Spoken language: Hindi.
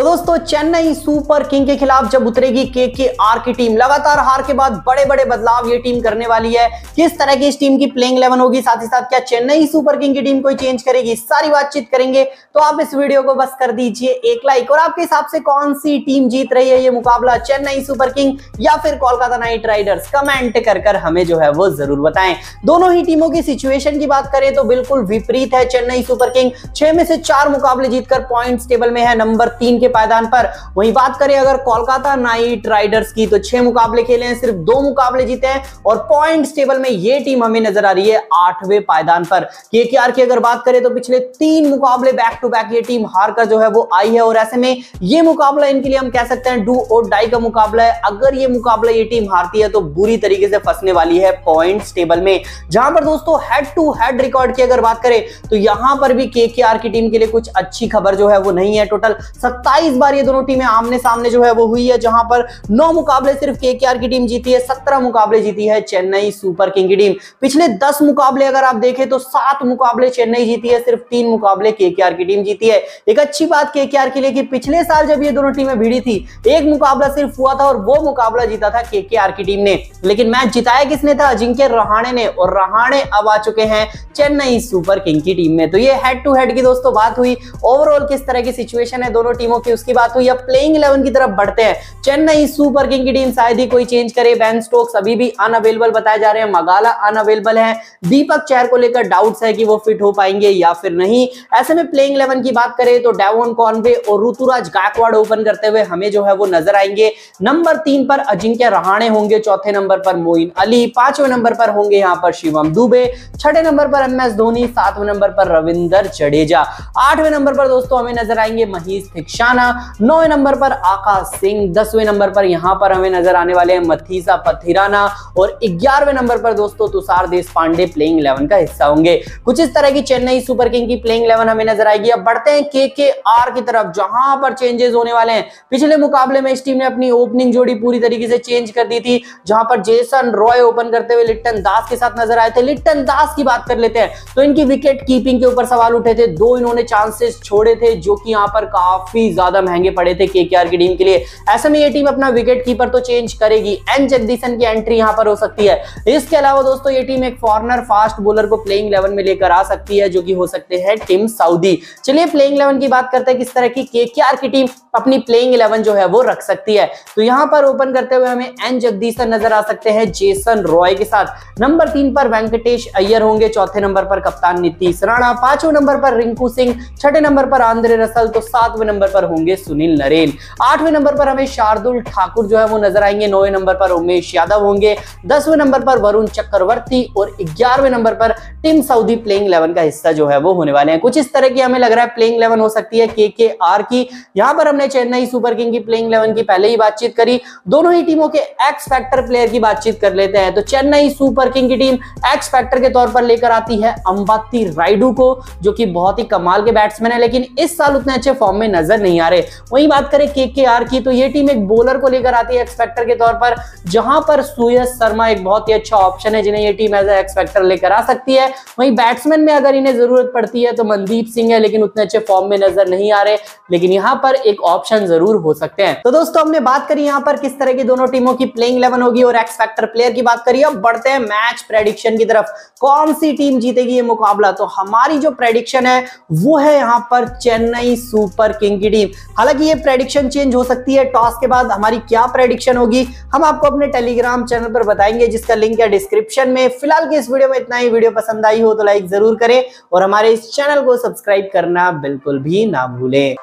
तो दोस्तों, चेन्नई सुपर किंग के खिलाफ जब उतरेगी के के आर की टीम, लगातार हार के बाद बड़े बड़े बदलाव ये टीम करने वाली है। किस तरह की इस टीम की प्लेइंग इलेवन होगी, साथ ही साथ क्या चेन्नई सुपर किंग की टीम कोई चेंज करेगी, सारी बातचीत करेंगे। तो आप इस वीडियो को बस कर दीजिए एक लाइक और आपके हिसाब से कौन सी टीम जीत रही है ये मुकाबला, चेन्नई सुपर किंग या फिर कोलकाता नाइट राइडर्स? कमेंट कर कर हमें जो है वो ज़रूर बताएँ। दोनों ही टीमों की सिचुएशन की बात करें तो बिल्कुल विपरीत है चेन्नई सुपर किंग। छह में से चार मुकाबले जीतकर पॉइंट्स टेबल में है, नंबर तीन के पायदान पर। वहीं बात करें अगर कोलकाता नाइट राइडर्स की तो छह मुकाबले खेले हैं, सिर्फ़ दो मुकाबले जीते हैं और पॉइंट्स टेबल में ये टीम हमें नज़र आ रही है आठवें पायदान पर। केकेआर की अगर बात करें तो पिछले तीन मुकाबले बैक टू बैक ये टीम हार कर जो है वो आई है। और ऐसे में ये मुकाबला इनके लिए हम कह सकते हैं डू और डाई का मुकाबला है। अगर ये मुकाबला ये टीम हारती है तो बुरी तरीके से फंसने वाली है पॉइंट्स टेबल में। जहाँ पर दोस्तों हेड टू हेड रिकॉर्ड की अगर बात करें तो यहाँ पर भी केकेआर की टीम के लिए कुछ अच्छी खबर जो है वो नहीं है। टोटल सत्ताईस बार ये दोनों टीमें आमने सामने जो है वो हुई है, जहाँ पर नौ मुकाबले सिर्फ़ केकेआर की टीम जीती है, सत्रह मुकाबले जीती है चेन्नई सुपर किंग की टीम। पिछले दस मुकाबले अगर आप देखें तो सात मुकाबले चेन्नई जीती है, सिर्फ़ तीन मुकाबले केकेआर की टीम जीती है। एक अच्छी बात केकेआर के लिए कि पिछले साल जब ये दोनों टीमें भिड़ी थी, एक मुकाबला सिर्फ़ हुआ था और वो मुकाबला जीता था केकेआर की टीम ने। लेकिन मैच जिताया किसने था? अजिंक्य रहाणे ने, और रहाणे अब आ चुके हैं चेन्नई सुपर किंग की टीम में। तो ये हेड टू हेड की दोस्तों बात हुई। ओवरऑल किस तरह की सिचुएशन है? दोनों टीमों की उसकी बात हुई अब प्लेइंग इलेवन की तरफ़ बढ़ते हैं। चेन्नई सुपर किंग की टीम शायद ही कोई चेंज करे। बैन स्टोक्स अभी भी अनअवेलेबल बताए जा रहे हैं। मगाला अनअवेलेबल है। दीपक चैर को लेकर डाउट्स है कि वो फिट हो पाएँगे या फिर नहीं। ऐसे में प्लेइंग इलेवन की बात करें तो डेवोन कॉनवे और ऋतुराज गायकवाड़ ओपन करते हुए हमें जो है वो नज़र आएँगे। नंबर तीन पर अजिंक्य रहाणे होंगे, चौथे नंबर पर मोइन अली, पाँचवें नंबर पर होंगे यहाँ पर शिवम दुबे, छठे नंबर पर एम एस धोनी, सातवें नंबर पर रविंदर जडेजा। आठवें नंबर पर दोस्तों हमें नज़र आएँगे महीश थिक्शाना नौवे नंबर पर आकाश सिंह, दसवें नंबर पर यहाँ पर हमें नज़र आने वाले हैं मथीसा पथिराना और ग्यारहवें नंबर पर दोस्तों तुषार देश पांडे प्लेइंग इलेवन का हिस्सा होंगे। कुछ इस तरह की चेन्नई सुपर किंग की प्लेइंग इलेवन हमें नज़र आएगी। अब बढ़ते हैं के के आर की तरफ़, जहाँ पर चेंजेस होने वाले हैं। पिछले मुकाबले में इस टीम ने अपनी ओपनिंग जोड़ी पूरी तरीके से चेंज कर दी थी, जहाँ पर जेसन रॉय ओपन करते हुए लिट्टन दास के साथ नज़र आए थे। लिट्टन दास की बात कर लेते हैं तो इनकी विकेट कीपिंग के ऊपर सवाल उठे थे। दो इन्होंने चांसेस छोड़े थे, जो कि यहाँ पर काफ़ी ज़्यादा महँगे पड़े थे केकेआर की टीम के लिए। ऐसे में ये टीम अपना विकेट कीपर तो चेंज करेगी। एन जगदीशन की एंट्री यहाँ पर हो सकती है। इसके अलावा दोस्तों, ये टीम एक फॉरनर फास्ट बॉलर को प्लेइंग इलेवन में लेकर आ सकती है, जो कि हो सकते हैं टीम सऊदी चलिए प्लेइंग इलेवन की बात करते हैं, किस तरह की केकेआर की टीम अपनी प्लेइंग इलेवन जो है वो रख सकती है। तो यहाँ पर ओपन करते हुए हमें एन जगदीशन नज़र आ सकते हैं जेसन रॉय के साथ। नंबर तीन पर वेंकटेश अय्यर होंगे, चौथे नंबर पर कप्तान नीतीश राणा, पाँचवें नंबर पर रिंकू सिंह, छठे नंबर पर आंद्रे रसल तो सातवें नंबर पर होंगे सुनील नरेन। आठवें नंबर पर हमें शार्दुल ठाकुर जो है वो नज़र आएँगे। नौवे नंबर पर उमेश यादव होंगे। दसवें नंबर पर वरुण चक्रवर्ती और ग्यारहवें नंबर पर टीम सऊदी प्लेइंग इलेवन का हिस्सा जो है वो होने वाले हैं। कुछ इस तरह की हमें लग रहा है प्लेइंग इलेवन हो सकती है के के। आर की यहाँ पर हमने चेन्नई सुपर किंग की प्लेइंग इलेवन की पहले ही बातचीत करी। दोनों ही टीमों के एक्स फैक्टर प्लेयर की बातचीत कर लेते हैं। तो चेन्नई सुपर किंग की टीम एक्स फैक्टर के तौर पर लेकर आती है अंबाती राइडू को, जो कि बहुत ही कमाल के बैट्समैन है, लेकिन इस साल उतने अच्छे फॉर्म में नज़र नहीं आ रहे। वही बात करें के के आर की तो ये टीम एक बॉलर को लेकर आती है एक्सपेक्टर के तौर पर, जहाँ पर सुयश शर्मा एक बहुत ही अच्छा ऑप्शन है, जिन्हें ये टीम एज एक्सपेक्टर लेकर आ सकती है। वहीं बैट्समैन में अगर इन्हें ज़रूरत पड़ती है तो मनदीप सिंह है, लेकिन उतने अच्छे फॉर्म में नज़र नहीं आ रहे, लेकिन यहाँ पर एक ऑप्शन ज़रूर हो सकते हैं। तो दोस्तों, हमने बात करी यहाँ पर किस तरह की दोनों टीमों की प्लेइंग इलेवन होगी, और एक्सपेक्टर प्लेयर की बात करी। अब बढ़ते हैं मैच प्रेडिक्शन की तरफ़। कौन सी टीम जीतेगी ये मुकाबला? तो हमारी जो प्रेडिक्शन है, वो है यहाँ पर चेन्नई सुपर किंग की टीम हालाँकि ये प्रेडिक्शन चेंज हो सकती है टॉस के बाद हमारी क्या प्रेडिक्शन होगी, हम आपको अपने टेलीग्राम चैनल पर बताएँगे, जिसका लिंक है डिस्क्रिप्शन में। फ़िलहाल की इस वीडियो में इतना ही। वीडियो पसंद आई हो तो लाइक ज़रूर करें और हमारे इस चैनल को सब्सक्राइब करना बिल्कुल भी ना भूलें।